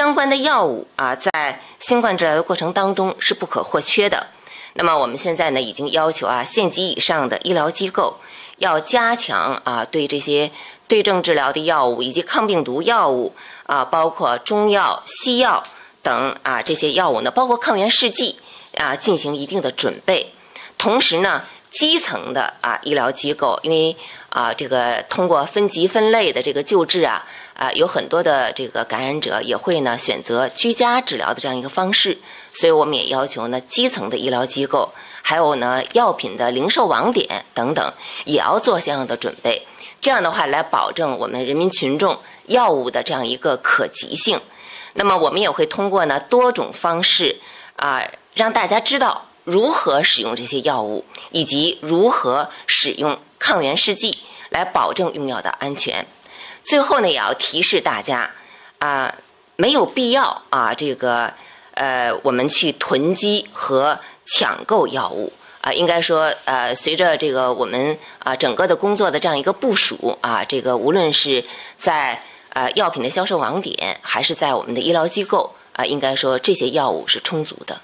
相关的药物啊，在新冠治疗的过程当中是不可或缺的。那么我们现在呢，已经要求啊，县级以上的医疗机构要加强啊，对这些对症治疗的药物以及抗病毒药物啊，包括中药、西药等啊这些药物呢，包括抗原试剂啊，进行一定的准备。同时呢，基层的啊医疗机构，因为啊这个通过分级分类的这个救治啊。啊，有很多的这个感染者也会呢选择居家治疗的这样一个方式，所以我们也要求呢基层的医疗机构，还有呢药品的零售网点等等，也要做相应的准备。这样的话，来保证我们人民群众药物的这样一个可及性。那么，我们也会通过呢多种方式啊，让大家知道如何使用这些药物，以及如何使用抗原试剂，来保证用药的安全。最后呢，也要提示大家，啊，没有必要啊，这个呃，我们去囤积和抢购药物啊，应该说，呃，随着这个我们啊整个的工作的这样一个部署啊，这个无论是在呃药品的销售网点，还是在我们的医疗机构啊，应该说这些药物是充足的。